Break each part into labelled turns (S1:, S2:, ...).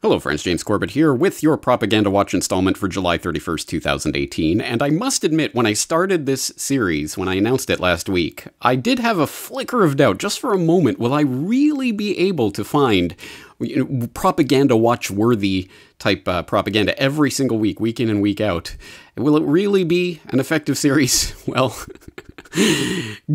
S1: Hello, friends. James Corbett here with your Propaganda Watch installment for July 31st, 2018. And I must admit, when I started this series, when I announced it last week, I did have a flicker of doubt, just for a moment, will I really be able to find you know, propaganda watch worthy type uh, propaganda every single week, week in and week out? Will it really be an effective series? Well,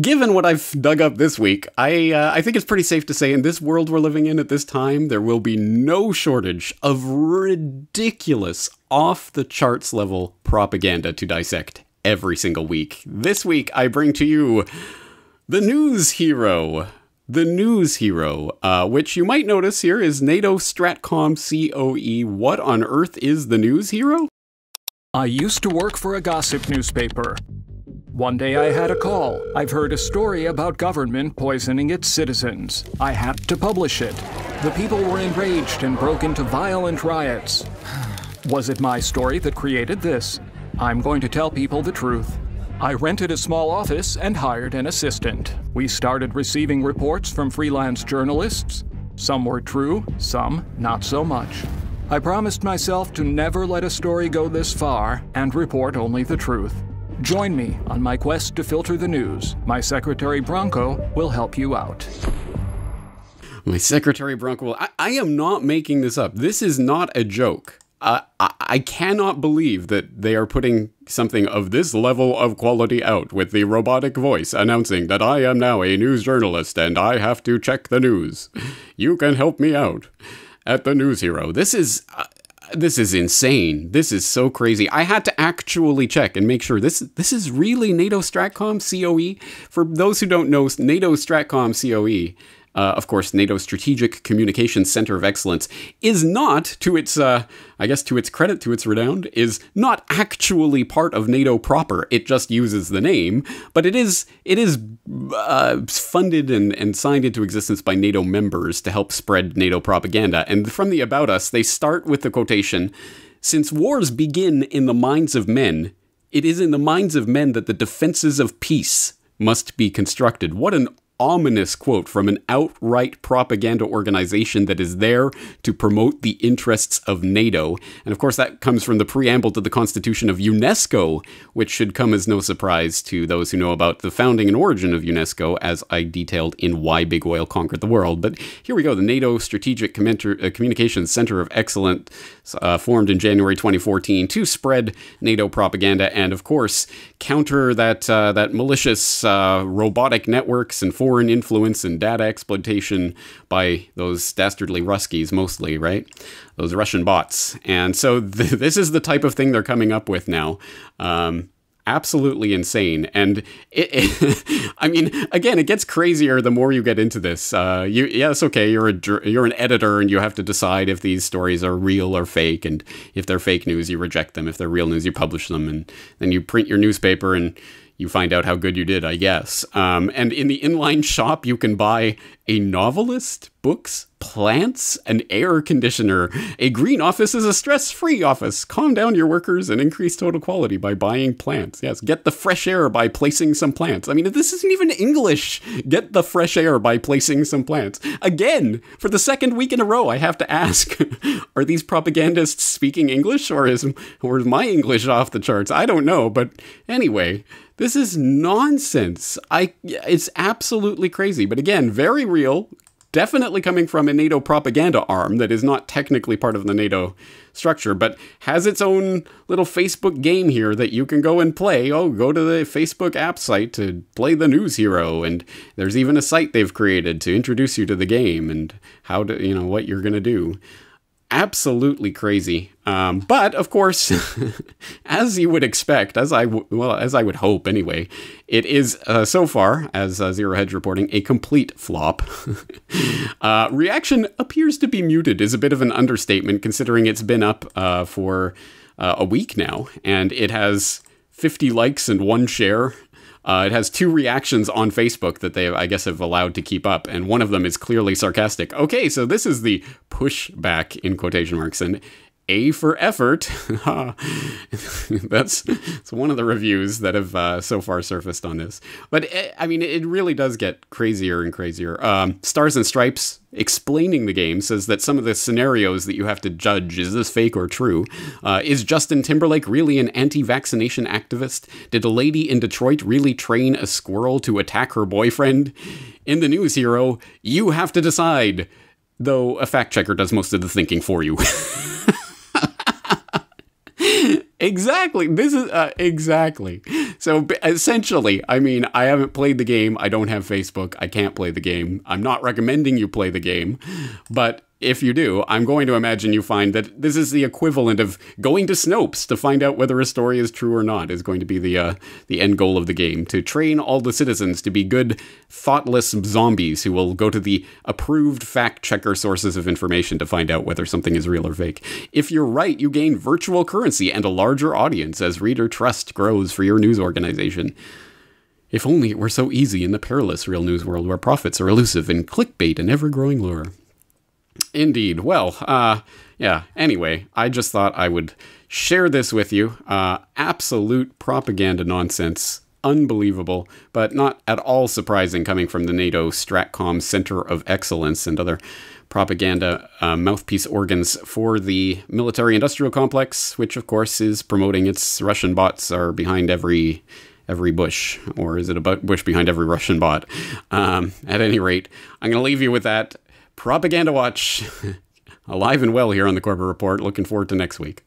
S1: Given what I've dug up this week, I uh, I think it's pretty safe to say in this world we're living in at this time, there will be no shortage of ridiculous, off the charts level propaganda to dissect every single week. This week, I bring to you the news hero. The news hero, uh, which you might notice here is NATO Stratcom COE. What on earth is the news hero?
S2: I used to work for a gossip newspaper. One day I had a call. I've heard a story about government poisoning its citizens. I had to publish it. The people were enraged and broke into violent riots. Was it my story that created this? I'm going to tell people the truth. I rented a small office and hired an assistant. We started receiving reports from freelance journalists. Some were true, some not so much. I promised myself to never let a story go this far and report only the truth. Join me on my quest to filter the news. My secretary Bronco will help you out.
S1: My secretary Bronco, I, I am not making this up. This is not a joke. I, I cannot believe that they are putting something of this level of quality out with the robotic voice announcing that I am now a news journalist and I have to check the news. You can help me out at the News Hero. This is. Uh, this is insane. This is so crazy. I had to actually check and make sure this this is really NATO Stratcom COE. For those who don't know, NATO Stratcom COE uh, of course, NATO's Strategic Communications Center of Excellence is not, to its, uh, I guess, to its credit, to its renown, is not actually part of NATO proper. It just uses the name, but it is it is uh, funded and, and signed into existence by NATO members to help spread NATO propaganda. And from the About Us, they start with the quotation: "Since wars begin in the minds of men, it is in the minds of men that the defenses of peace." Must be constructed. What an ominous quote from an outright propaganda organization that is there to promote the interests of NATO. And of course, that comes from the preamble to the Constitution of UNESCO, which should come as no surprise to those who know about the founding and origin of UNESCO, as I detailed in Why Big Oil Conquered the World. But here we go the NATO Strategic uh, Communications Center of Excellence, uh, formed in January 2014 to spread NATO propaganda and, of course, counter that, uh, that malicious uh, robotic networks and foreign influence and data exploitation by those dastardly Ruskies, mostly, right? Those Russian bots. And so th- this is the type of thing they're coming up with now. Um, absolutely insane. And it, it, I mean, again, it gets crazier the more you get into this. Uh, you, yes, okay, you're a you're an editor, and you have to decide if these stories are real or fake. And if they're fake news, you reject them. If they're real news, you publish them, and then you print your newspaper and you find out how good you did, I guess. Um, and in the inline shop, you can buy a novelist, books, plants, an air conditioner. A green office is a stress free office. Calm down your workers and increase total quality by buying plants. Yes, get the fresh air by placing some plants. I mean, this isn't even English. Get the fresh air by placing some plants. Again, for the second week in a row, I have to ask are these propagandists speaking English or is, or is my English off the charts? I don't know, but anyway. This is nonsense. I it's absolutely crazy. But again, very real, definitely coming from a NATO propaganda arm that is not technically part of the NATO structure, but has its own little Facebook game here that you can go and play. Oh, go to the Facebook app site to play the news hero, and there's even a site they've created to introduce you to the game and how to, you know, what you're gonna do absolutely crazy. Um, but of course, as you would expect, as I well as I would hope anyway, it is uh, so far as uh, Zero Hedge reporting a complete flop. uh, reaction appears to be muted is a bit of an understatement considering it's been up uh, for uh, a week now and it has 50 likes and one share uh, it has two reactions on Facebook that they, I guess, have allowed to keep up, and one of them is clearly sarcastic. Okay, so this is the pushback in quotation marks, and A for effort. that's, that's one of the reviews that have uh, so far surfaced on this. But it, eh, I mean, it really does get crazier and crazier. Um, Stars and Stripes explaining the game says that some of the scenarios that you have to judge is this fake or true. Uh, is Justin Timberlake really an anti vaccination activist? Did a lady in Detroit really train a squirrel to attack her boyfriend? In the news hero, you have to decide, though a fact checker does most of the thinking for you. exactly. This is uh, exactly. So essentially, I mean, I haven't played the game. I don't have Facebook. I can't play the game. I'm not recommending you play the game, but if you do, I'm going to imagine you find that this is the equivalent of going to Snopes to find out whether a story is true or not. Is going to be the uh, the end goal of the game to train all the citizens to be good, thoughtless zombies who will go to the approved fact checker sources of information to find out whether something is real or fake. If you're right, you gain virtual currency and a larger audience as reader trust grows for your news organization. If only it were so easy in the perilous real news world where profits are elusive and clickbait an ever growing lure. Indeed. Well, uh, yeah, anyway, I just thought I would share this with you. Uh, absolute propaganda nonsense. Unbelievable, but not at all surprising coming from the NATO Stratcom Center of Excellence and other propaganda uh, mouthpiece organs for the military industrial complex, which of course is promoting its Russian bots are behind every every bush, or is it a bush behind every Russian bot? Um, at any rate, I'm going to leave you with that. Propaganda Watch, alive and well here on the Corbett Report. Looking forward to next week.